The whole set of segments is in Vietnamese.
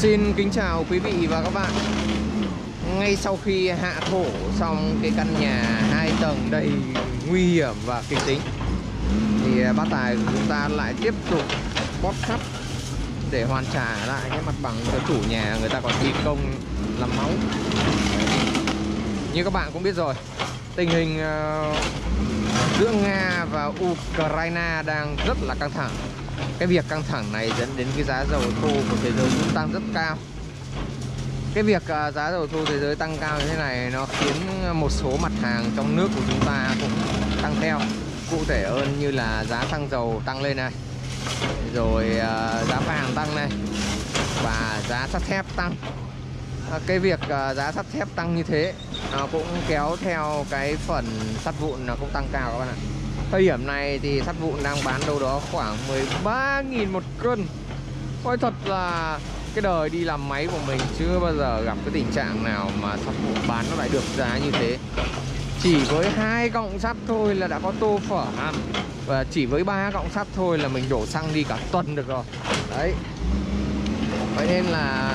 Xin kính chào quý vị và các bạn. Ngay sau khi hạ thổ xong cái căn nhà hai tầng đầy nguy hiểm và kịch tính, Thì à, bác Tài của chúng ta lại tiếp tục bóp khắp để hoàn trả lại cái mặt bằng cho chủ nhà người ta còn thi công làm máu Như các bạn cũng biết rồi, Tình hình ờ, giữa Nga và Ukraine đang rất là căng thẳng cái việc căng thẳng này dẫn đến cái giá dầu thô của thế giới cũng tăng rất cao. Cái việc à, giá dầu thô thế giới tăng cao như thế này nó khiến một số mặt hàng trong nước của chúng ta cũng tăng theo. Cụ thể hơn như là giá xăng dầu tăng lên này, rồi à, giá vàng tăng này, và giá sắt thép tăng. À, cái việc giá sắt thép tăng như thế nó cũng kéo theo cái phần sắt vụn nó cũng tăng cao các bạn ạ. Thời điểm này thì sắt vụn đang bán đâu đó khoảng 13.000 một cân. Coi thật là cái đời đi làm máy của mình chưa bao giờ gặp cái tình trạng nào mà sắt vụn bán nó lại được giá như thế. Chỉ với hai cọng sắt thôi là đã có tô phở ăn. Và chỉ với ba cọng sắt thôi là mình đổ xăng đi cả tuần được rồi. Đấy. Vậy nên là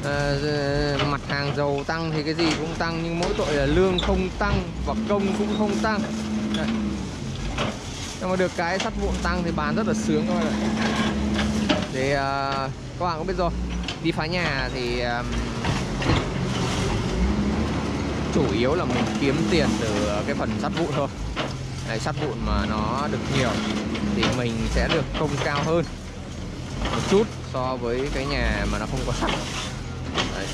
uh, mặt hàng dầu tăng thì cái gì cũng tăng Nhưng mỗi tội là lương không tăng và công cũng không tăng. Đấy nhưng mà được cái sắt vụn tăng thì bán rất là sướng các bạn ạ thì uh, các bạn cũng biết rồi. Đi phá nhà thì um, chủ yếu là mình kiếm tiền từ cái phần sắt vụn thôi. Đấy, sắt vụn mà nó được nhiều thì mình sẽ được công cao hơn một chút so với cái nhà mà nó không có sắt. Đấy.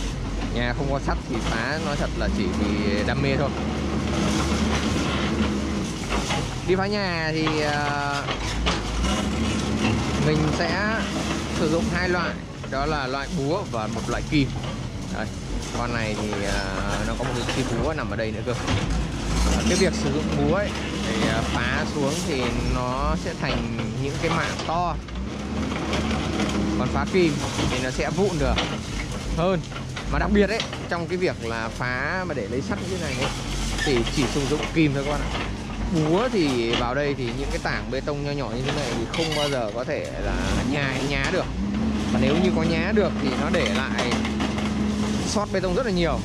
nhà không có sắt thì phá nói thật là chỉ vì đam mê thôi đi phá nhà thì uh, mình sẽ sử dụng hai loại. Đó là loại búa và một loại kim. Đây, con này thì uh, nó có một cái kim búa nằm ở đây nữa cơ. Ờ, cái việc sử dụng búa ấy thì phá xuống thì nó sẽ thành những cái mạng to. Còn phá kim thì nó sẽ vụn được hơn. Mà đặc biệt ấy trong cái việc là phá mà để lấy sắt như thế này ấy, thì chỉ sử dụng kim thôi các bạn ạ búa thì vào đây thì những cái tảng bê tông nho nhỏ như thế này thì không bao giờ có thể là nhá nhá được. Và nếu như có nhá được thì nó để lại sót bê tông rất là nhiều.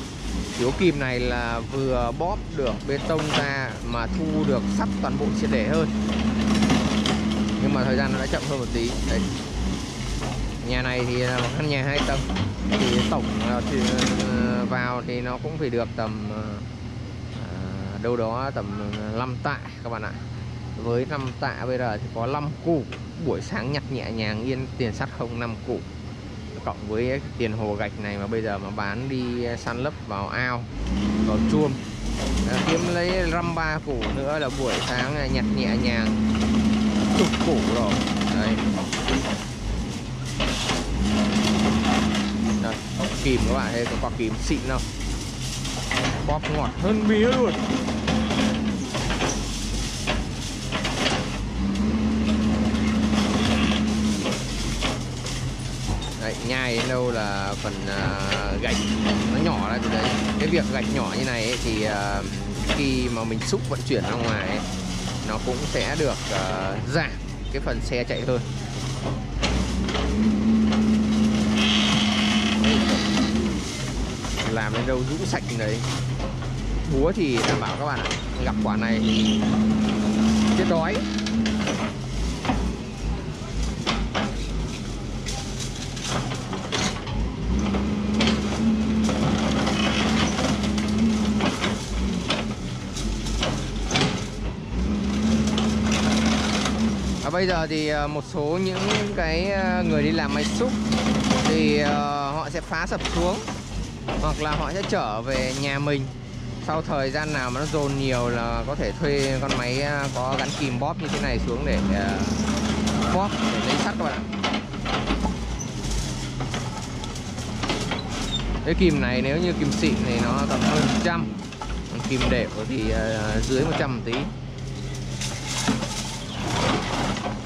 Chiếu kìm này là vừa bóp được bê tông ra mà thu được sắt toàn bộ triệt để hơn. Nhưng mà thời gian nó đã chậm hơn một tí. Đấy. Nhà này thì là một căn nhà hai tầng. Thì tổng thì ờ, vào thì nó cũng phải được tầm ờ, đâu đó tầm ừ, 5 tạ các bạn ạ. Với 5 tạ bây giờ thì có 5 củ buổi sáng nhặt nhẹ nhàng yên tiền sắt không 5 củ cộng với tiền hồ gạch này mà bây giờ mà bán đi ờ, săn lấp vào ao vào chuông. À, kiếm lấy răm ba củ nữa là buổi sáng ờ, nhặt nhẹ nhàng. Chục củ rồi. Đấy. Rồi kìm các bạn thấy có quả kìm xịn không? bóp ngọt hơn mía luôn. Nhai đến đâu là phần uh, gạch nó nhỏ ra từ đấy. Cái việc gạch nhỏ như này ấy, thì uh, khi mà mình xúc vận chuyển ra ngoài ấy, nó cũng sẽ được uh, giảm cái phần xe chạy hơn. Làm đến đâu rũ sạch đấy. Búa thì đảm bảo các bạn ạ gặp quả này. Chết đói. Và bây giờ thì ờ, một số những cái ờ, người đi làm máy xúc thì ờ, họ sẽ phá sập xuống hoặc là họ sẽ trở về nhà mình. Sau thời gian nào mà nó dồn nhiều là có thể thuê con máy có gắn kìm bóp như thế này xuống để bóp, để lấy sắt các bạn ạ. Cái kìm này nếu như kìm xịn thì nó tầm hơn trăm. Còn kìm đều thì uh, dưới 100 tí.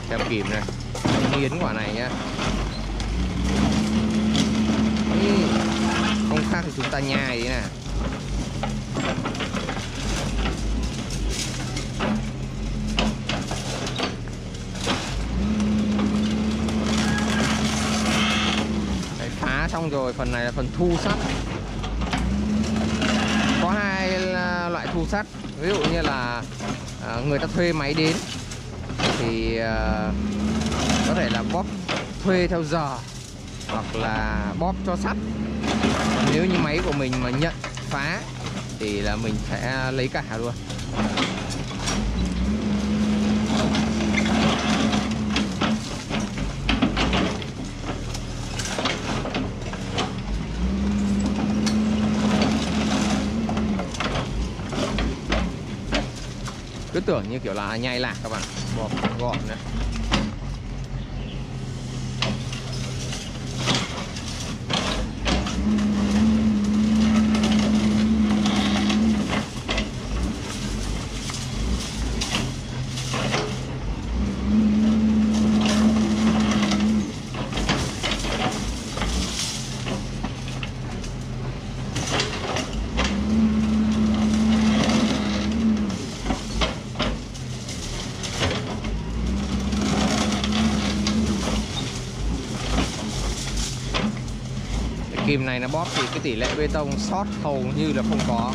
Theo kìm này. Nghiến quả này nhá. Không khác thì chúng ta nhai thế nè. Xong rồi, phần này là phần thu sắt. Có hai à, loại thu sắt. Ví dụ như là à, người ta thuê máy đến, thì à, có thể là bóp thuê theo giờ, hoặc là bóp cho sắt. Còn nếu như máy của mình mà nhận, phá, thì là mình sẽ lấy cả luôn. Cứ tưởng như kiểu là nhai lạc các bạn. Bọt gọn này kìm này nó bóp thì cái tỷ lệ bê tông sót hầu như là không có.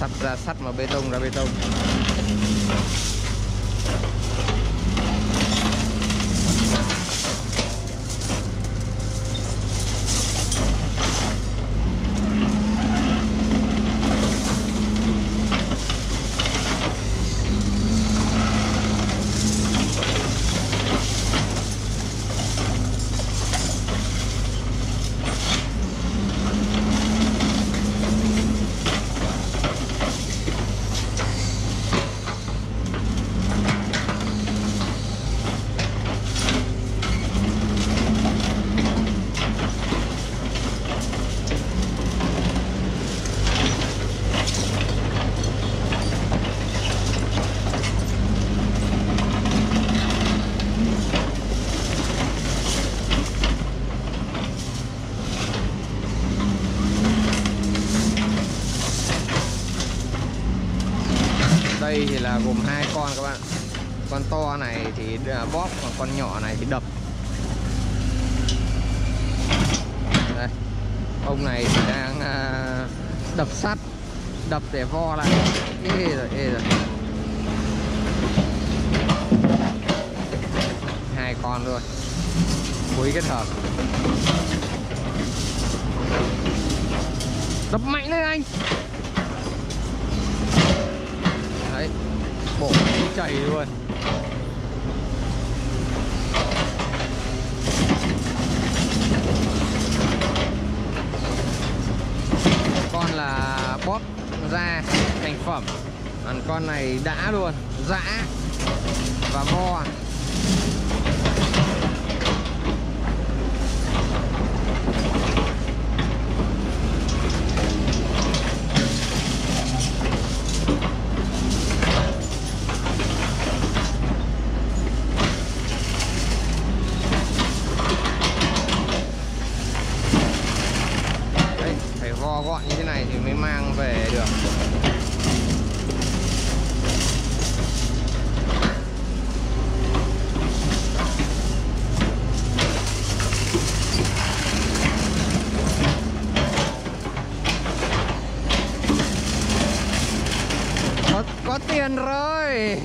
Sắt ra sắt mà bê tông ra bê tông đây thì là gồm hai con các bạn. Con to này thì à, bóp, còn con nhỏ này thì đập. Đây. Ông này thì đang à, đập sắt, đập để vo lại. Ê rồi ê rồi hai con luôn. Quý kết hợp. Đập mạnh lên anh đấy. Bộ chảy luôn. Con là bóp ra thành phẩm. Còn con này đã luôn, dã và vo Đấy, phải vo gọn như thế này thì mới mang về được có, có tiền rồi.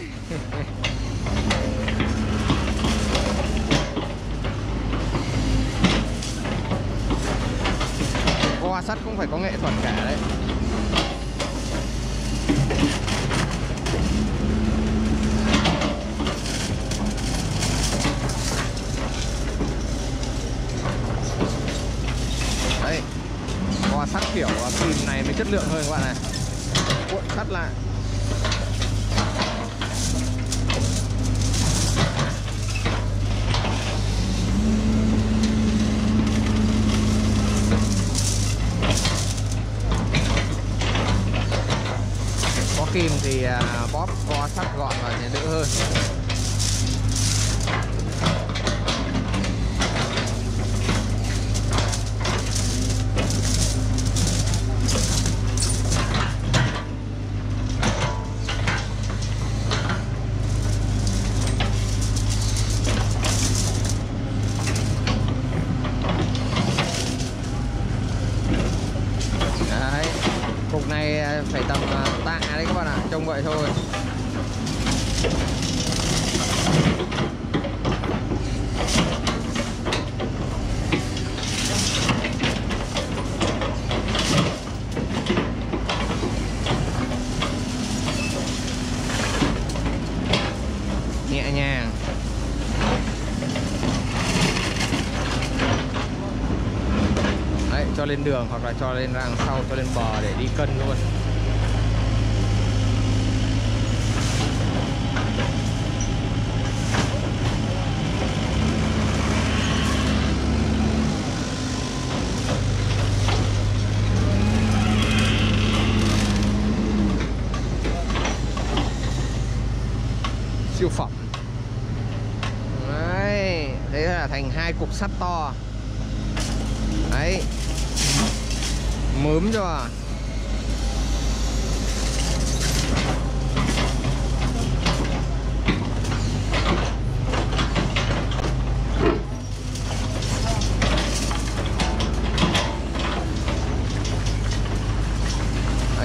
Hoa sắt cũng phải có nghệ thuật cả đấy. Đấy. Hoa sắt kiểu ờ, kìm này mới chất lượng hơn các bạn này cuộn sắt lại. Kim thì à, bóp co sắt gọn và nhẹ đỡ hơn. Đấy, cục này à, phải tầm à, tạ đấy các bạn ạ trông vậy thôi. Nhẹ nhàng. Đấy, cho lên đường hoặc là cho lên rang sau cho lên bờ để đi cân luôn. Siêu phẩm. Đấy thế là thành hai cục sắt to. Đấy. Mớm cho à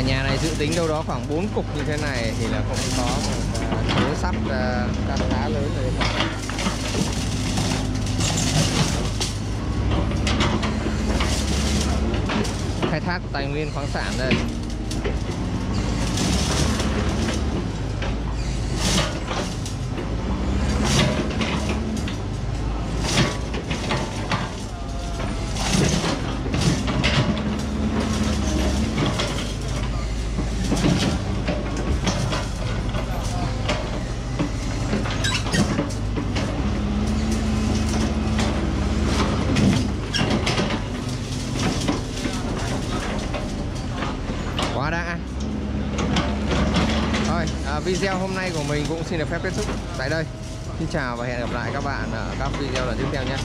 ở nhà này dự tính đâu đó khoảng 4 cục như thế này thì là cũng có một à, số sắt à, ờ, khá khá lớn rồi khai thác tài nguyên khoáng sản đây. Quá đã. Thôi à, video hôm nay của mình cũng xin được phép kết thúc tại đây. Xin chào và hẹn gặp lại các bạn ở các video lần tiếp theo nhé.